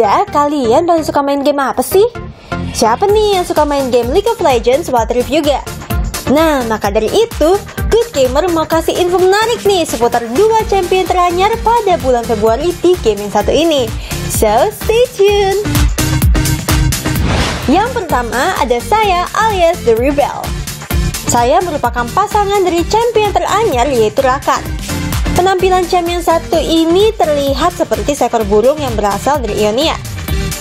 aja, kalian paling suka main game apa sih? Siapa nih yang suka main game League of Legends What Review gak? Nah, maka dari itu, Good Gamer mau kasih info menarik nih seputar dua champion teranyar pada bulan Februari di game yang satu ini. So, stay tuned! Yang pertama ada saya alias The Rebel. Saya merupakan pasangan dari champion teranyar yaitu Rakan. Penampilan champion satu ini terlihat seperti seekor burung yang berasal dari Ionia.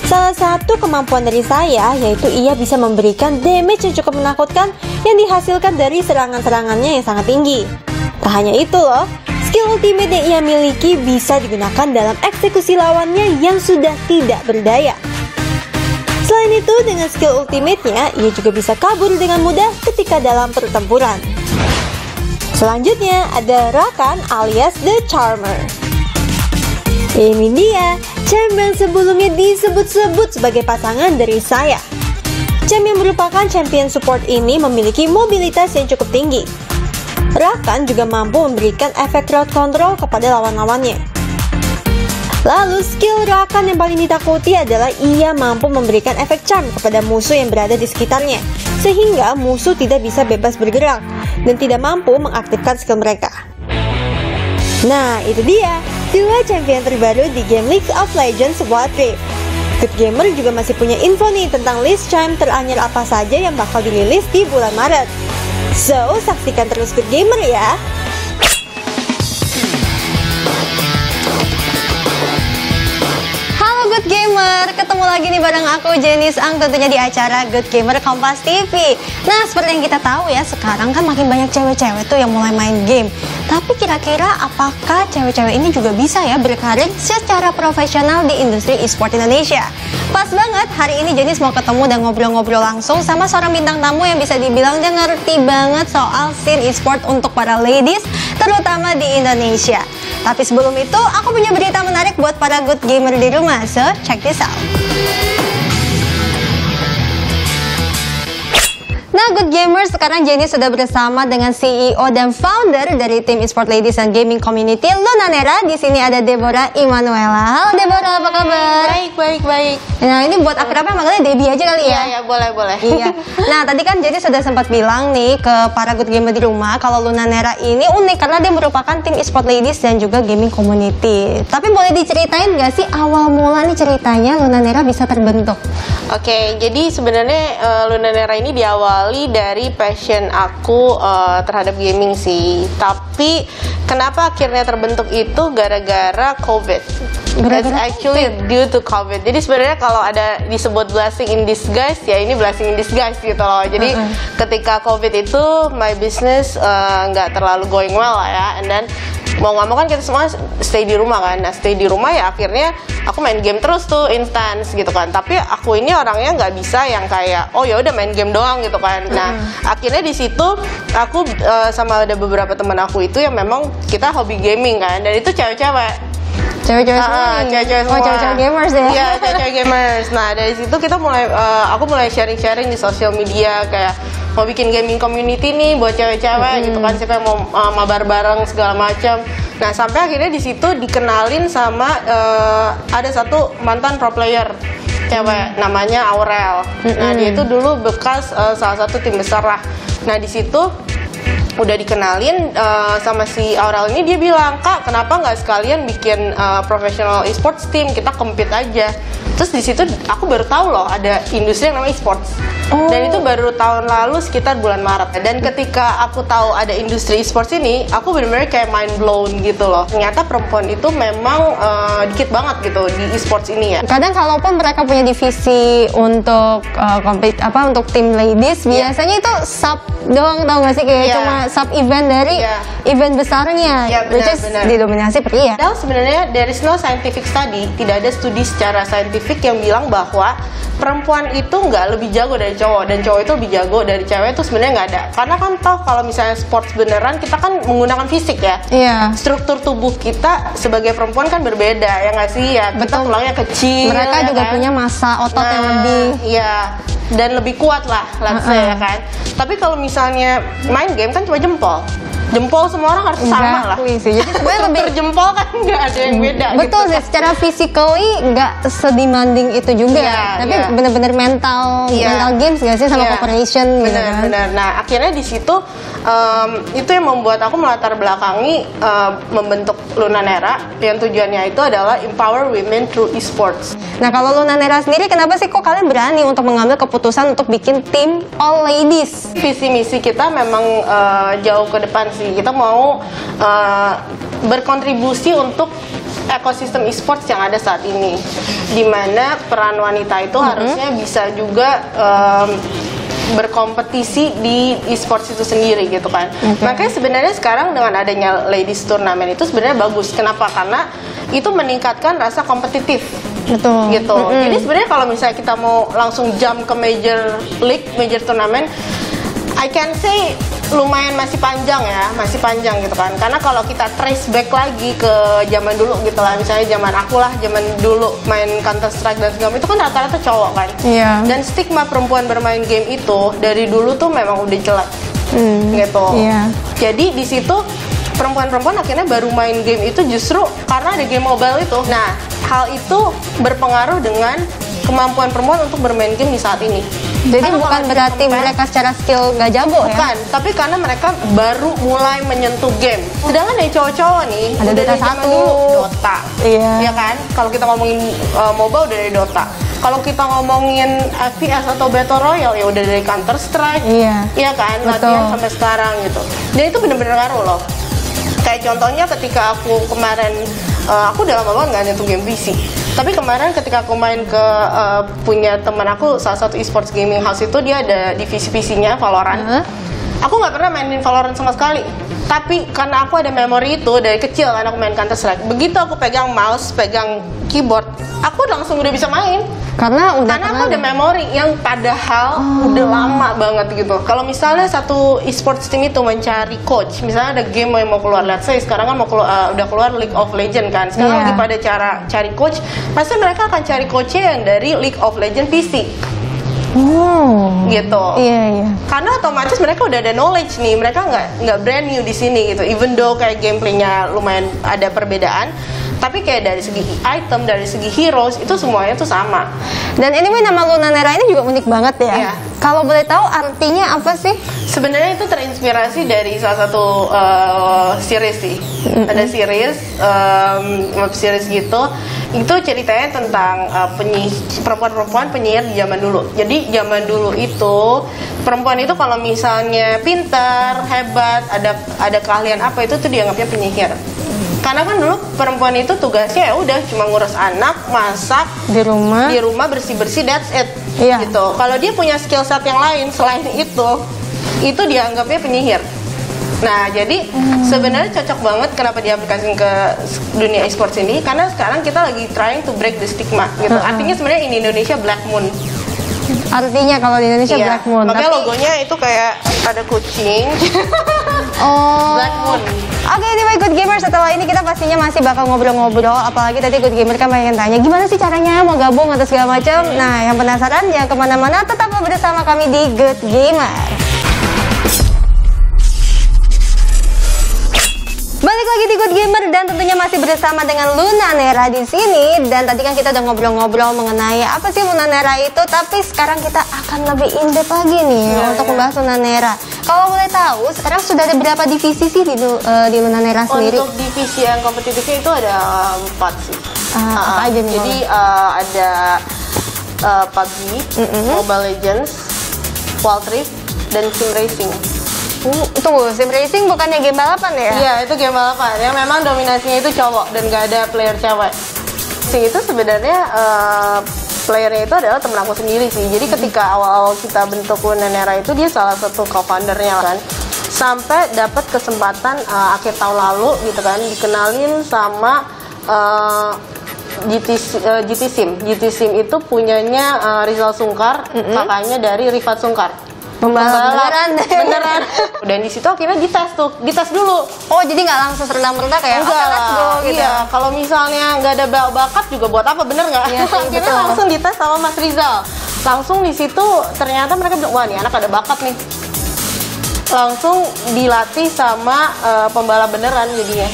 Salah satu kemampuan dari saya yaitu ia bisa memberikan damage yang cukup menakutkan yang dihasilkan dari serangan-serangannya yang sangat tinggi. Tak hanya itu loh, skill ultimate yang ia miliki bisa digunakan dalam eksekusi lawannya yang sudah tidak berdaya. Selain itu, dengan skill ultimate-nya, ia juga bisa kabur dengan mudah ketika dalam pertempuran. Selanjutnya ada Rakan alias The Charmer. Ini dia, champion sebelumnya disebut-sebut sebagai pasangan dari saya. Champion merupakan champion support ini memiliki mobilitas yang cukup tinggi. Rakan juga mampu memberikan efek crowd control kepada lawan-lawannya. Lalu skill Rakan yang paling ditakuti adalah ia mampu memberikan efek charm kepada musuh yang berada di sekitarnya, sehingga musuh tidak bisa bebas bergerak dan tidak mampu mengaktifkan skill mereka. Nah, itu dia dua champion terbaru di game League of Legends Wild Rift. Good Gamer juga masih punya info nih tentang list champ teranyar apa saja yang bakal dirilis di bulan Maret. So, saksikan terus Good Gamer ya! Gamer, ketemu lagi nih bareng aku Jenis Ang tentunya di acara Good Gamer Kompas TV. Nah, seperti yang kita tahu ya, sekarang kan makin banyak cewek-cewek tuh yang mulai main game. Tapi kira-kira apakah cewek-cewek ini juga bisa ya berkarir secara profesional di industri e-sport Indonesia? Pas banget, hari ini Jenis mau ketemu dan ngobrol-ngobrol langsung sama seorang bintang tamu yang bisa dibilang dia ngerti banget soal scene e-sport untuk para ladies, terutama di Indonesia. Tapi sebelum itu, aku punya berita menarik buat para good gamer di rumah. So, check this out. Nah, Good Gamers, sekarang Jenny sudah bersama dengan CEO dan founder dari tim Esport Ladies and Gaming Community Luna Nera. Di sini ada Deborah Immanuela. Halo Deborah, apa kabar? Baik, baik, baik. Nah, ini buat akrabnya manggilnya Debbie aja kali ya? Iya, ya, boleh, boleh. Iya. Nah, tadi kan Jenny sudah sempat bilang nih ke para Good Gamer di rumah kalau Luna Nera ini unik karena dia merupakan tim Esport Ladies dan juga Gaming Community. Tapi boleh diceritain nggak sih awal mula nih ceritanya Luna Nera bisa terbentuk? Oke, jadi sebenarnya uh, Luna Nera ini diawali diawali dari passion aku uh, terhadap gaming sih. Tapi kenapa akhirnya terbentuk itu gara-gara COVID. It's actually due to COVID. Jadi sebenarnya kalau ada disebut blessing in disguise ya ini blessing in disguise gitu loh. Jadi uh -uh. ketika COVID itu my business eh, nggak uh, terlalu going well lah ya. And then mau nggak mau kan kita semua stay di rumah kan nah stay di rumah ya akhirnya aku main game terus tuh instance gitu kan tapi aku ini orangnya nggak bisa yang kayak oh ya udah main game doang gitu kan nah mm. akhirnya di situ aku uh, sama ada beberapa teman aku itu yang memang kita hobi gaming kan dan itu cewek-cewek cewek-cewek semua uh, cewek-cewek semua. Oh, cewek-cewek gamers ya? Iya, cewek-cewek gamers. Nah, dari situ kita mulai, uh, aku mulai sharing-sharing di sosial media kayak mau bikin gaming community nih buat cewek-cewek hmm. gitu kan siapa yang mau uh, mabar bareng segala macam. Nah, sampai akhirnya di situ dikenalin sama uh, ada satu mantan pro player cewek hmm. namanya Aurel. Hmm. Nah, dia itu dulu bekas uh, salah satu tim besar lah. Nah, di situ udah dikenalin uh, sama si Aurel ini dia bilang kak kenapa nggak sekalian bikin uh, professional esports team kita compete aja terus di situ aku baru tahu loh ada industri yang namanya esports oh. dan itu baru tahun lalu sekitar bulan Maret dan ketika aku tahu ada industri esports ini aku benar-benar kayak mind blown gitu loh ternyata perempuan itu memang uh, dikit banget gitu di esports ini ya kadang kalaupun mereka punya divisi untuk uh, compete apa untuk tim ladies yeah. biasanya itu sub doang tau gak sih kayak yeah. cuma sub event dari yeah. event besarnya yeah, benar, which is benar. didominasi pria. Padahal sebenarnya there is no scientific study, tidak ada studi secara saintifik yang bilang bahwa perempuan itu nggak lebih jago dari cowok dan cowok itu lebih jago dari cewek itu sebenarnya nggak ada. Karena kan toh kalau misalnya sports beneran kita kan menggunakan fisik ya. Iya. Struktur tubuh kita sebagai perempuan kan berbeda ya nggak sih ya. Kita Betul. tulangnya kecil. Mereka ya juga kan? punya masa otot nah, yang lebih. Iya dan lebih kuat lah, let's uh -uh. say ya kan. Tapi kalau misalnya main game kan cuma jempol. Jempol semua orang harus sama lah Exactly sih. Jadi sebenarnya lebih jempol kan nggak ada yang beda Betul gitu. sih, secara physically nggak sedemanding itu juga. Iya, Tapi iya. bener-bener mental, Iya. mental games gak sih sama Iya. cooperation gitu benar, kan? benar. Nah, akhirnya di situ em, itu yang membuat aku melatar belakangi em, membentuk Lunanera yang tujuannya itu adalah empower women through esports. Nah kalau Luna Nera sendiri, kenapa sih kok kalian berani untuk mengambil keputusan untuk bikin tim all ladies? Visi misi kita memang eh, jauh ke depan sih. Kita mau eh, berkontribusi untuk ekosistem esports yang ada saat ini, di mana peran wanita itu harusnya bisa juga em, berkompetisi di esports itu sendiri gitu kan. Makanya sebenarnya sekarang dengan adanya ladies turnamen itu sebenarnya bagus. Kenapa? Karena itu meningkatkan rasa kompetitif Betul. gitu. Jadi sebenarnya kalau misalnya kita mau langsung jump ke major league, major turnamen, I can say lumayan masih panjang ya, masih panjang gitu kan. Karena kalau kita trace back lagi ke zaman dulu gitu lah, misalnya zaman aku lah, zaman dulu main Counter Strike dan segala itu kan rata-rata cowok kan. Iya. Dan stigma perempuan bermain game itu dari dulu tuh memang udah jelek Hmm. gitu. Iya. Jadi di situ perempuan-perempuan akhirnya baru main game itu justru karena ada game mobile itu. Nah, hal itu berpengaruh dengan kemampuan perempuan untuk bermain game di saat ini. Jadi Karena bukan berarti compare- mereka secara skill nggak jago ya? Bukan, tapi karena mereka baru mulai menyentuh game. Sedangkan yang cowok-cowok nih Ada Dota dari zaman 1. dulu Dota. Iya. Ya kan? Kalau kita ngomongin uh, MOBA udah dari Dota. Kalau kita ngomongin FPS atau Battle Royale ya udah dari Counter Strike. Iya. Iya kan? Betul. Latihan sampai sekarang gitu. Dan itu bener-bener ngaruh loh. Kayak contohnya ketika aku kemarin uh, aku udah lama banget nggak nyentuh game PC. Tapi kemarin ketika aku main ke uh, punya teman aku salah satu esports gaming house itu dia ada divisi PC-nya Valorant. Hah? Aku nggak pernah mainin Valorant sama sekali. Tapi karena aku ada memori itu dari kecil kan aku main Counter Strike. Begitu aku pegang mouse, pegang keyboard, aku langsung udah bisa main. Karena udah Karena aku ada memori yang padahal udah lama banget gitu. Kalau misalnya satu esports team itu mencari coach, misalnya ada game yang mau keluar, let's say sekarang kan mau keluar, uh, udah keluar League of Legends kan. Sekarang Iya. lagi pada cara cari coach, pasti mereka akan cari coachnya yang dari League of Legends PC Oh. gitu. Iya iya. Karena otomatis mereka udah ada knowledge nih, mereka nggak nggak brand new di sini gitu. Even though kayak gameplaynya lumayan ada perbedaan, tapi kayak dari segi item, dari segi heroes itu semuanya tuh sama. Dan anyway nama Luna Nera ini juga unik banget ya. Iya. Kalau boleh tahu artinya apa sih? Sebenarnya itu terinspirasi dari salah satu uh, series sih. Ada series um, web series gitu. Itu ceritanya tentang uh, penyi- perempuan-perempuan penyihir di zaman dulu. Jadi zaman dulu itu perempuan itu kalau misalnya pintar, hebat, ada ada keahlian apa itu tuh dianggapnya penyihir. Karena kan dulu perempuan itu tugasnya ya udah cuma ngurus anak, masak, Di rumah. di rumah bersih bersih that's it Iya. gitu kalau dia punya skill set yang lain selain itu itu dianggapnya penyihir nah jadi sebenarnya cocok banget kenapa diaplikasikan ke dunia e-sports ini karena sekarang kita lagi trying to break the stigma gitu artinya sebenarnya in Indonesia Black Moon Artinya kalau di Indonesia Iya. Black Moon. makanya Tapi- logonya itu kayak ada kucing Oh. Black Moon Oke, anyway Good Gamer setelah ini kita pastinya masih bakal ngobrol-ngobrol apalagi tadi Good Gamer kan pengen tanya gimana sih caranya mau gabung atau segala macam. Nah, yang penasaran jangan ke mana-mana tetaplah bersama kami di Good Gamer. Lagi di Good Gamer dan tentunya masih bersama dengan Luna Nera di sini dan tadi kan kita udah ngobrol-ngobrol mengenai apa sih Luna Nera itu tapi sekarang kita akan lebih in depth lagi nih Iya, untuk iya. membahas Luna Nera. Kalau boleh tahu sekarang sudah ada berapa divisi sih di, eh, di Luna Nera sendiri? Untuk divisi yang kompetitifnya itu ada empat sih. Ah, apa Ah, aja nih, Jadi eh, ada eh, PUBG, Mobile Legends, Wild Rift, dan Sim Racing. Uh, tunggu, sim racing bukannya game balapan ya? Iya, itu game balapan yang memang dominasinya itu cowok dan gak ada player cewek. Sing itu sebenarnya eh, playernya itu adalah temen aku sendiri sih. Jadi ketika awal-awal kita bentuk Lunanera itu dia salah satu co-foundernya kan. Sampai dapat kesempatan eh, akhir tahun lalu gitu kan dikenalin sama eh, GT, eh, GT Sim. GT Sim itu punyanya eh, Rizal Sungkar, kakaknya dari Rifat Sungkar. Pembalap beneran. beneran. Dan di situ akhirnya dites tuh, dites dulu. Oh, jadi nggak langsung serta-merta kayak oke Enggak let's go lah, gitu. iya. Kalau misalnya nggak ada bak- bakat juga buat apa, bener nggak? Iya sih, Akhirnya betul. langsung dites sama Mas Rizal. Langsung di situ ternyata mereka bilang, wah nih anak ada bakat nih. langsung dilatih sama eh, pembalap beneran jadinya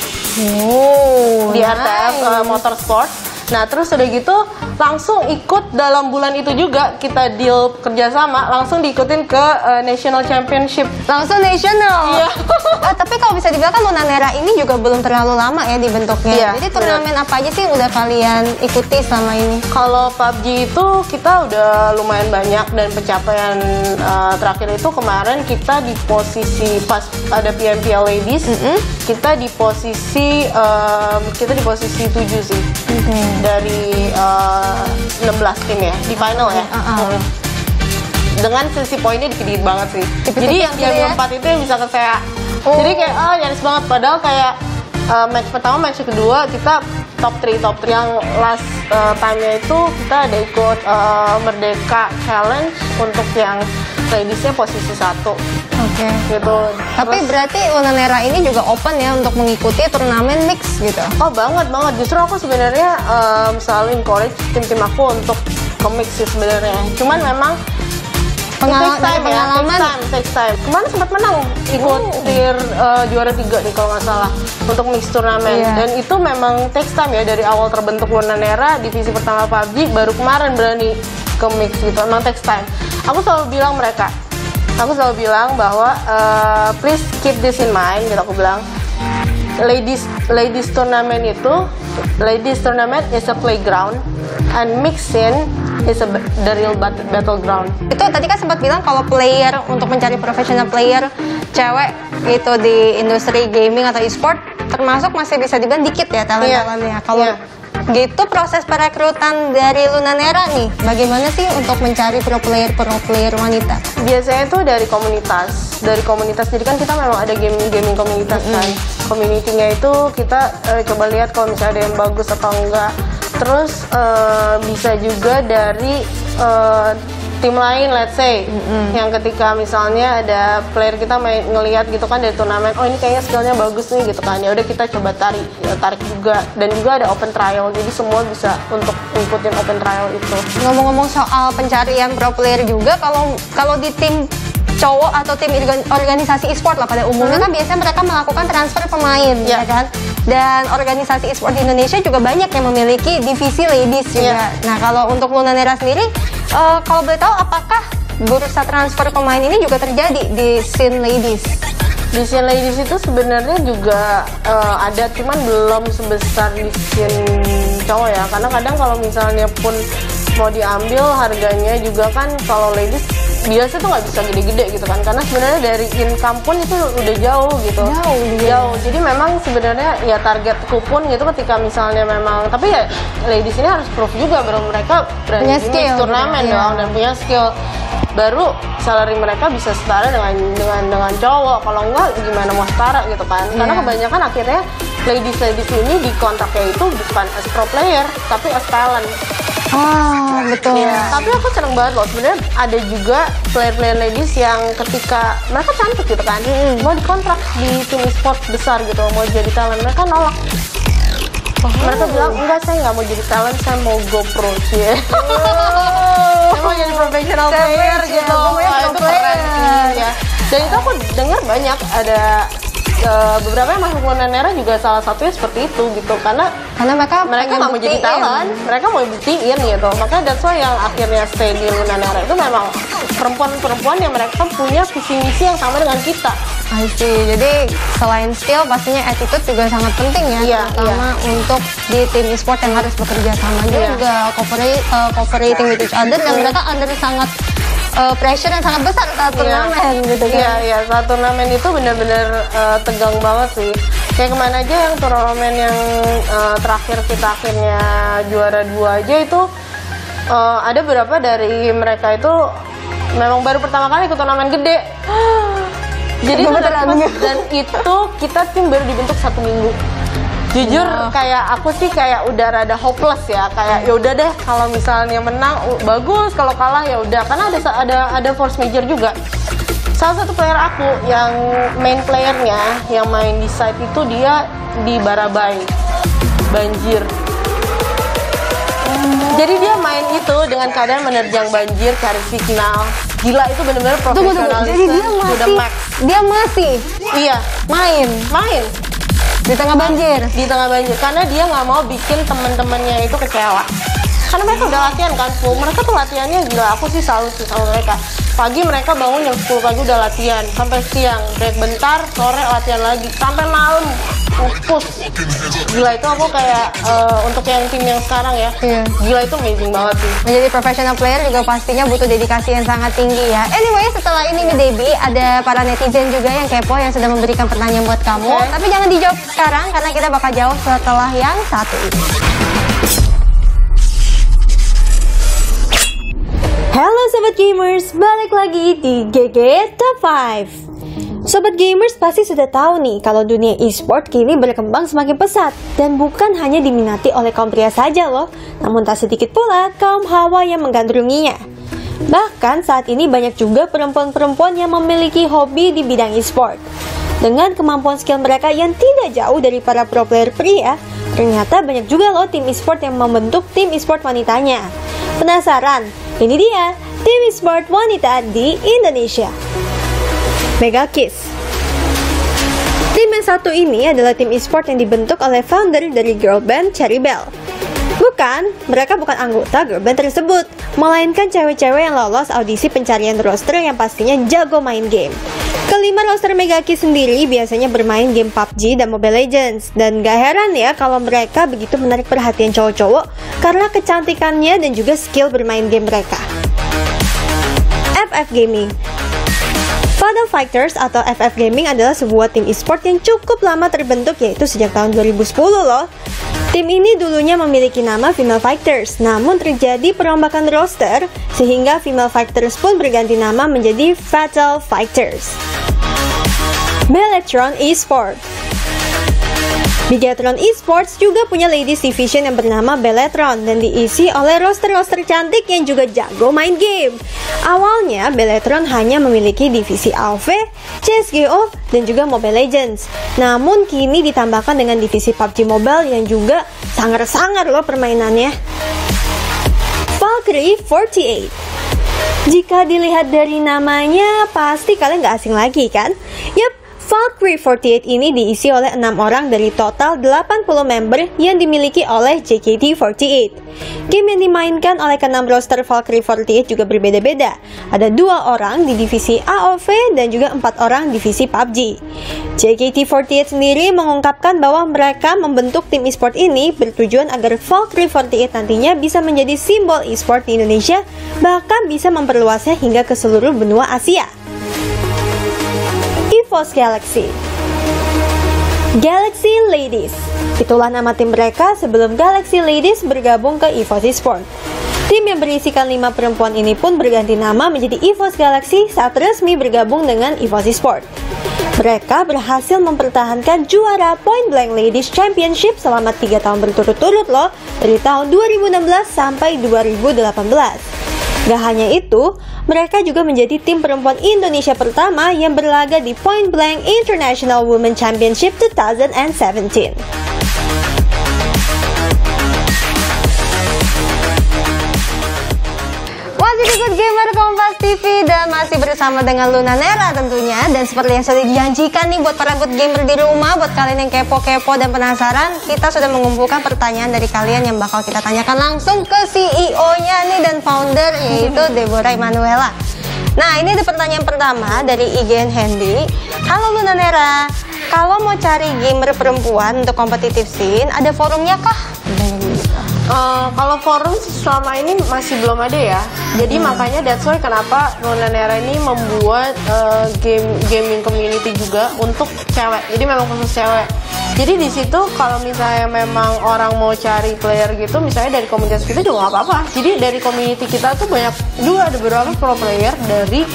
Oh, di RTF uh, Motorsport. Nah terus udah gitu langsung ikut dalam bulan itu juga kita deal kerjasama langsung diikutin ke uh, National Championship. langsung nasional. Iya. Ah, tapi kalau bisa dibilang kan Lunanera ini juga belum terlalu lama ya dibentuknya. Iya, Jadi turnamen apa aja sih yang udah kalian ikuti selama ini? Kalau PUBG itu kita udah lumayan banyak dan pencapaian uh, terakhir itu kemarin kita di posisi pas ada PMPL Ladies kita di posisi um, kita di posisi 7 sih Oke. dari uh, 16 tim ya di final ya. Ah, ah. Hmm. dengan sisi poinnya dikit banget sih. Tipis-tipis Jadi yang yang ya? empat itu yang bisa ke saya. Oh. Jadi kayak ah nyaris banget padahal kayak uh, match pertama, match kedua kita top 3 top 3 yang last uh, time-nya itu kita ada ikut uh, Merdeka Challenge untuk yang ladiesnya posisi satu Oke. gitu. Tapi Terus- berarti Lunanera ini juga open ya untuk mengikuti turnamen mix gitu. Oh banget banget justru aku sebenarnya um, selalu encourage tim-tim aku untuk ke mix sih sebenarnya. Cuman memang Pengala- time ya, pengalaman. takes time, takes time. Kemarin sempat menang ikut Oh. tier uh, juara tiga nih kalau nggak salah untuk mix turnamen Iya. dan itu memang takes time ya dari awal terbentuk Lunanera divisi pertama PUBG baru kemarin berani ke mix gitu. Emang takes time. Aku selalu bilang mereka, aku selalu bilang bahwa uh, please keep this in mind gitu aku bilang ladies ladies tournament itu ladies tournament is a playground and mixing is a the real bat- battleground. Itu tadi kan sempat bilang kalau player untuk mencari professional player cewek gitu di industri gaming atau e-sport termasuk masih bisa dibilang dikit ya talent-talentnya. Kalau Iya. Gitu proses perekrutan dari Lunanera nih, bagaimana sih untuk mencari pro player pro player wanita? Biasanya itu dari komunitas, dari komunitas. Jadi kan kita memang ada gaming gaming komunitas kan. Community-nya itu kita eh, coba lihat kalau misalnya ada yang bagus atau enggak. Terus eh, bisa juga dari eh, tim lain, let's say, yang ketika misalnya ada player kita main ngelihat gitu kan dari turnamen, oh ini kayaknya skillnya bagus nih gitu kan. Ya udah kita coba tarik, ya, tarik juga. Dan juga ada open trial, jadi semua bisa untuk ngikutin open trial itu. Ngomong-ngomong soal pencarian pro player juga, kalau kalau di tim cowok atau tim organ- organisasi e-sport lah pada umumnya kan biasanya mereka melakukan transfer pemain, ya Ya. kan? Dan organisasi e-sport di Indonesia juga banyak yang memiliki divisi ladies juga. Nah, kalau untuk Lunanera sendiri, eh, kalau boleh tahu apakah bursa transfer pemain ini juga terjadi di scene ladies? Di scene ladies itu sebenarnya juga eh, ada, cuman belum sebesar di scene cowok ya. Karena kadang kalau misalnya pun mau diambil harganya juga kan kalau ladies biasa tuh nggak bisa gede-gede gitu kan. Karena sebenarnya dari income pun itu udah jauh gitu. Jauh, iya. jauh. Jadi memang sebenarnya ya targetku pun gitu ketika misalnya memang tapi ya ladies ini harus proof juga bahwa mereka berani Punya skill, turnamen iya. dong dan punya skill. Baru salary mereka bisa setara dengan dengan dengan cowok. Kalau enggak gimana mau setara gitu kan? Karena Iya. kebanyakan akhirnya ladies ladies ini di kontraknya itu bukan as pro player tapi as talent Oh, betul. Iya. tapi aku seneng banget loh sebenarnya ada juga player-player ladies yang ketika mereka cantik gitu kan mau dikontrak di tim e-sport besar gitu mau jadi talent mereka nolak mereka bilang enggak saya nggak mau jadi talent saya mau go pro sih saya mau jadi professional player gitu gue maunya Wah, pro itu keren player. ya dan itu aku dengar banyak ada eh, beberapa yang masuk Lunanera juga salah satunya seperti itu gitu karena Karena mereka mereka nggak mau jadi talent, mereka mau buktiin gitu. Makanya that's why yang akhirnya stay di Lunanera itu memang perempuan-perempuan yang mereka punya visi misi yang sama dengan kita. I see. Jadi selain skill pastinya attitude juga sangat penting ya, Iya, terutama untuk di tim e-sport yang harus bekerja sama Iya. juga, cooperate, uh, cooperating with each other dan mereka under sangat uh, pressure yang sangat besar saat turnamen gitu kan. Iya, iya. Saat turnamen itu benar-benar eh, tegang banget sih. Kayak ke mana aja yang turnamen yang eh, terakhir kita akhirnya juara dua aja itu eh, ada beberapa dari mereka itu memang baru pertama kali ikut turnamen gede. Jadi itu dan itu kita tim baru dibentuk satu minggu. Jujur kayak aku sih kayak udah rada hopeless ya kayak ya udah deh kalau misalnya menang bagus kalau kalah ya udah karena ada ada ada force major juga. Salah satu player aku yang main playernya yang main di site itu dia di Barabai banjir. Jadi dia main itu dengan keadaan menerjang banjir, cari signal. Gila itu bener-bener tunggu. profesional. Jadi dia masih max. dia masih iya main main di tengah banjir. di tengah banjir karena dia nggak mau bikin temen-temennya itu kecewa karena mereka udah latihan kan mereka tuh latihannya gila aku sih salut sih sama mereka pagi mereka bangun jam 10 pagi udah latihan sampai siang break bentar sore latihan lagi sampai malam fokus gila itu aku kayak eh, untuk yang tim yang sekarang ya Iya. gila itu amazing banget sih Menjadi professional player juga pastinya butuh dedikasi yang sangat tinggi ya. Anyway, setelah ini nih Debbie, ada para netizen juga yang kepo yang sudah memberikan pertanyaan buat kamu. Oke. Tapi jangan dijawab sekarang karena kita bakal jawab setelah yang satu ini. Sobat Gamers, balik lagi di GG Top 5 Sobat Gamers pasti sudah tahu nih kalau dunia e-sport kini berkembang semakin pesat Dan bukan hanya diminati oleh kaum pria saja loh Namun tak sedikit pula kaum hawa yang menggandrunginya. Bahkan saat ini banyak juga perempuan-perempuan yang memiliki hobi di bidang e-sport. Dengan kemampuan skill mereka yang tidak jauh dari para pro player pria Ternyata banyak juga loh tim e-sport yang membentuk tim e-sport wanitanya. Penasaran? Ini dia, tim e-sport wanita di Indonesia. Mega Kiss. Tim yang satu ini adalah tim e-sport yang dibentuk oleh founder dari girl band Cherry Bell. Bukan, mereka bukan anggota girl band tersebut, melainkan cewek-cewek yang lolos audisi pencarian roster yang pastinya jago main game. Kelima roster Mega Kiss sendiri biasanya bermain game PUBG dan Mobile Legends Dan gak heran ya kalau mereka begitu menarik perhatian cowok-cowok Karena kecantikannya dan juga skill bermain game mereka FF Gaming Fadal Fighters atau FF Gaming adalah sebuah tim e-sport yang cukup lama terbentuk yaitu sejak tahun 2010 loh. Tim ini dulunya memiliki nama Female Fighters, namun terjadi perombakan roster sehingga Female Fighters pun berganti nama menjadi Fatal Fighters. Belletron Esport Bigatron Esports juga punya ladies division yang bernama Belletron dan diisi oleh roster-roster cantik yang juga jago main game. Awalnya Belletron hanya memiliki divisi AoV, CSGO, dan juga Mobile Legends. Namun kini ditambahkan dengan divisi PUBG Mobile yang juga sangar-sangar loh permainannya. Valkyrie 48 jika dilihat dari namanya, pasti kalian nggak asing lagi kan? Yap, Valkyrie 48 ini diisi oleh 6 orang dari total 80 member yang dimiliki oleh JKT48. Game yang dimainkan oleh keenam roster Valkyrie 48 juga berbeda-beda. Ada dua orang di divisi AOV dan juga empat orang divisi PUBG. JKT48 sendiri mengungkapkan bahwa mereka membentuk tim e-sport ini bertujuan agar Valkyrie 48 nantinya bisa menjadi simbol e-sport di Indonesia, bahkan bisa memperluasnya hingga ke seluruh benua Asia. EVOS Galaxy. Galaxy Ladies. Itulah nama tim mereka sebelum Galaxy Ladies bergabung ke EVOS Esport Tim yang berisikan lima perempuan ini pun berganti nama menjadi EVOS Galaxy saat resmi bergabung dengan EVOS Esport mereka berhasil mempertahankan juara Point Blank Ladies Championship selama 3 tahun berturut-turut loh dari tahun 2016 sampai 2018 Gak hanya itu, mereka juga menjadi tim perempuan Indonesia pertama yang berlaga di Point Blank International Women Championship 2017. Masih di Good Gamer Kompas TV dan masih bersama dengan Luna Nera tentunya. Dan seperti yang sudah dijanjikan nih buat para Good Gamer di rumah Buat kalian yang kepo-kepo dan penasaran Kita sudah mengumpulkan pertanyaan dari kalian yang bakal kita tanyakan langsung ke CEO-nya nih dan founder yaitu Deborah Emanuela. Nah ini ada pertanyaan pertama dari IGN Handy. Halo Luna Nera. Kalau mau cari gamer perempuan untuk kompetitif scene Ada forumnya kah? Eh, kalau forum selama ini masih belum ada ya. Jadi makanya that's why kenapa Nona Nera ini membuat eh, game gaming community juga untuk cewek. Jadi memang khusus cewek. Jadi di situ kalau misalnya memang orang mau cari player gitu, misalnya dari komunitas kita juga nggak apa-apa. Jadi dari community kita tuh banyak juga ada beberapa pro player dari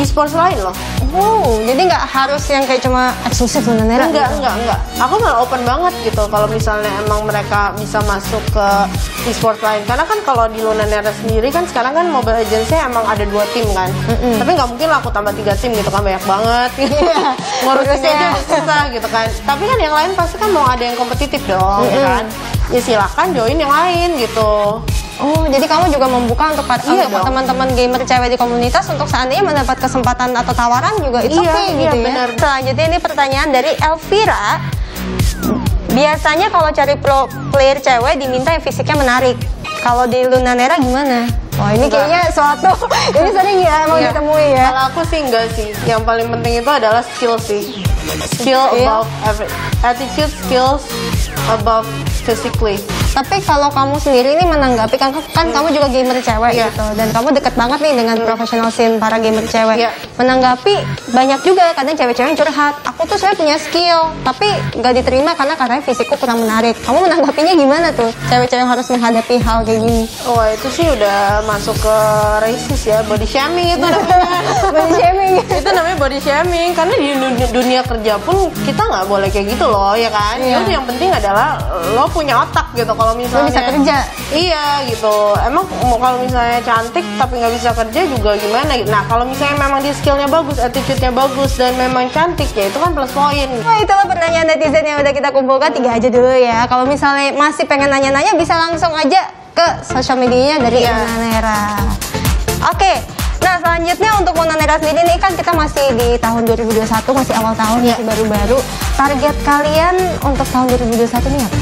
e-sports lain loh. Oh, jadi nggak harus yang kayak cuma eksklusif Luna Nera Enggak, gitu? enggak, enggak. Aku malah open banget gitu kalau misalnya emang mereka bisa masuk ke e-sport lain. Karena kan kalau di Luna Nera sendiri kan sekarang kan Mobile Legends-nya emang ada dua tim kan. Tapi nggak mungkin lah aku tambah tiga tim gitu kan banyak banget. Ngurusinnya Ngurusnya. aja susah gitu kan. Tapi kan yang lain pasti kan mau ada yang kompetitif dong, ya kan. Ya silakan join yang lain gitu. Oh, jadi kamu juga membuka untuk Iya teman-teman gamer cewek di komunitas untuk seandainya mendapat kesempatan atau tawaran juga itu Iya, oke iya, gitu ya. benar. Selanjutnya ini pertanyaan dari Elvira. Biasanya kalau cari pro player cewek diminta yang fisiknya menarik. Kalau di Lunanera gimana? Wah ini Enggak. kayaknya suatu ini sering ya emang Iya. ditemui ya. Kalau aku sih enggak sih. Yang paling penting itu adalah skill sih. Skill Skill. above every attitude, skills above physically. Tapi kalau kamu sendiri ini menanggapi kan kan kamu juga gamer cewek Iya. gitu dan kamu deket banget nih dengan profesional scene para gamer cewek. Iya. Menanggapi banyak juga kadang cewek-cewek yang curhat. Aku tuh saya punya skill tapi nggak diterima karena katanya fisikku kurang menarik. Kamu menanggapinya gimana tuh? Cewek-cewek harus menghadapi hal kayak gini. Wah itu sih udah masuk ke racist ya, body shaming itu namanya. Body shaming. itu namanya body shaming karena di dunia, dunia kerja pun kita nggak boleh kayak gitu loh ya kan. Ya udah yang penting adalah lo punya otak gitu kalau misalnya bisa kerja. Iya gitu. Emang kalau misalnya cantik tapi nggak bisa kerja juga gimana? Nah kalau misalnya memang dia skillnya bagus, attitude-nya bagus dan memang cantik ya itu kan plus poin. Nah, itulah pertanyaan netizen yang udah kita kumpulkan tiga aja dulu ya. Kalau misalnya masih pengen nanya-nanya bisa langsung aja ke sosial medianya dari Iya. Nera. Oke. Nah selanjutnya untuk Monanera sendiri nih kan kita masih di tahun 2021 masih awal tahun Iya. masih baru-baru. Target kalian untuk tahun 2021 nih apa?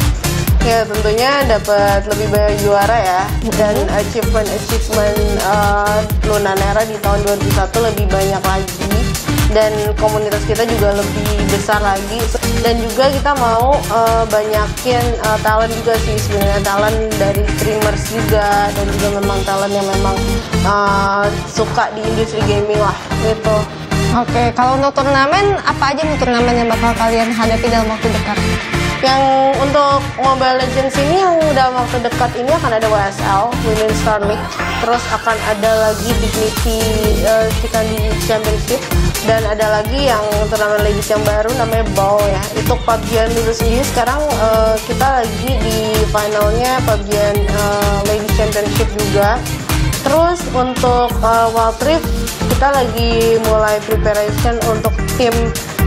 Ya tentunya dapat lebih banyak juara ya. Dan achievement achievement uh, Lunanera di tahun 2001 lebih banyak lagi. Dan komunitas kita juga lebih besar lagi. Dan juga kita mau uh, banyakin uh, talent juga sih sebenarnya. Talent dari streamers juga. Dan juga memang talent yang memang uh, suka di industri gaming lah gitu. Oke, kalau untuk turnamen apa aja nih turnamen yang bakal kalian hadapi dalam waktu dekat? Yang untuk Mobile Legends ini yang dalam waktu dekat ini akan ada WSL Women Star League, terus akan ada lagi Dignity uh, Cikandi Championship dan ada lagi yang turnamen ladies yang baru namanya BAW ya. Itu PUBG dulu sendiri sekarang uh, kita lagi di finalnya PUBG uh, Ladies Championship juga. Terus untuk uh, Wild Rift kita lagi mulai preparation untuk tim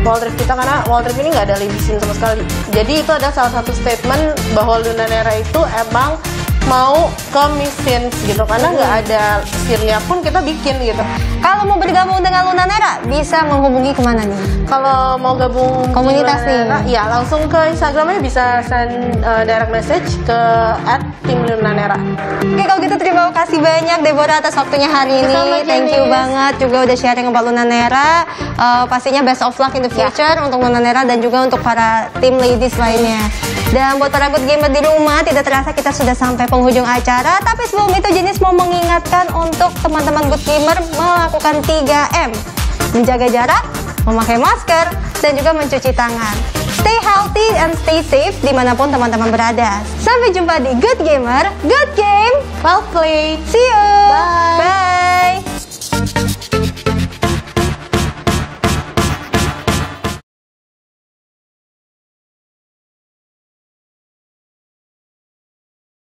Wild Rift kita karena Wild Rift ini nggak ada scene sama sekali. Jadi itu ada salah satu statement bahwa Lunanera itu emang mau ke Scenes gitu karena nggak ada scene-nya pun kita bikin gitu. Kalau mau bergabung dengan Lunanera bisa menghubungi ke mana nih? Kalau mau gabung Komunitas nih. Lunanera, ya langsung ke Instagramnya bisa send uh, direct message ke @timlunanera. Oke kalau gitu terima kasih banyak Deborah atas waktunya hari ini. Sama-sama, Thank you banget juga udah sharing about Lunanera. Uh, pastinya best of luck in the future untuk Lunanera dan juga untuk para tim ladies lainnya. Dan buat para good gamer di rumah, tidak terasa kita sudah sampai penghujung acara. Tapi sebelum itu jenis mau mengingatkan untuk teman-teman good gamer melakukan 3M. Menjaga jarak, memakai masker, dan juga mencuci tangan. Stay healthy and stay safe di mana pun teman-teman berada. Sampai jumpa di Good Gamer, Good Game, Well played. See you. Bye. Bye.